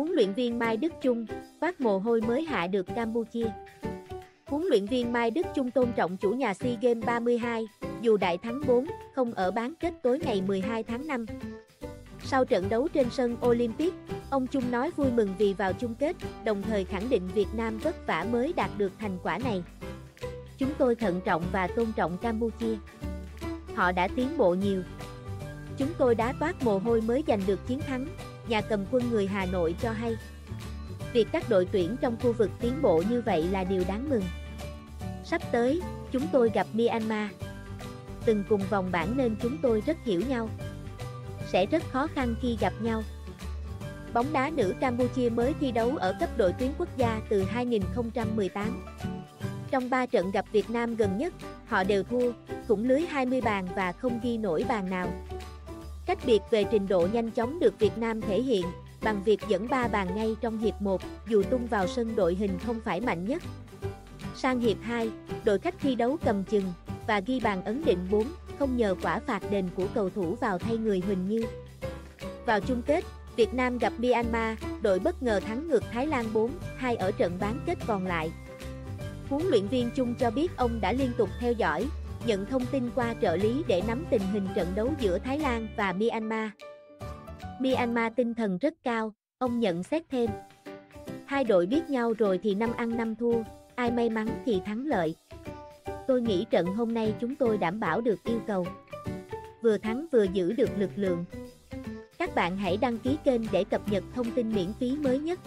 Huấn luyện viên Mai Đức Chung, phát mồ hôi mới hạ được Campuchia. Huấn luyện viên Mai Đức Chung tôn trọng chủ nhà SEA Games 32, dù đại thắng 4, không ở bán kết tối ngày 12 tháng 5. Sau trận đấu trên sân Olympic, ông Chung nói vui mừng vì vào chung kết, đồng thời khẳng định Việt Nam vất vả mới đạt được thành quả này. Chúng tôi thận trọng và tôn trọng Campuchia. Họ đã tiến bộ nhiều. Chúng tôi đã toát mồ hôi mới giành được chiến thắng, nhà cầm quân người Hà Nội cho hay. Việc các đội tuyển trong khu vực tiến bộ như vậy là điều đáng mừng. Sắp tới, chúng tôi gặp Myanmar. Từng cùng vòng bảng nên chúng tôi rất hiểu nhau. Sẽ rất khó khăn khi gặp nhau. Bóng đá nữ Campuchia mới thi đấu ở cấp đội tuyến quốc gia từ 2018. Trong 3 trận gặp Việt Nam gần nhất, họ đều thua, thủng lưới 20 bàn và không ghi nổi bàn nào. Cách biệt về trình độ nhanh chóng được Việt Nam thể hiện bằng việc dẫn 3 bàn ngay trong hiệp 1, dù tung vào sân đội hình không phải mạnh nhất. Sang hiệp 2, đội khách thi đấu cầm chừng và ghi bàn ấn định 4, không nhờ quả phạt đền của cầu thủ vào thay người Huỳnh Như. Vào chung kết, Việt Nam gặp Myanmar, đội bất ngờ thắng ngược Thái Lan 4-2 ở trận bán kết còn lại. Huấn luyện viên Chung cho biết ông đã liên tục theo dõi, nhận thông tin qua trợ lý để nắm tình hình trận đấu giữa Thái Lan và Myanmar. Myanmar tinh thần rất cao, ông nhận xét thêm. Hai đội biết nhau rồi thì năm ăn năm thua, ai may mắn thì thắng lợi. Tôi nghĩ trận hôm nay chúng tôi đảm bảo được yêu cầu. Vừa thắng vừa giữ được lực lượng. Các bạn hãy đăng ký kênh để cập nhật thông tin miễn phí mới nhất.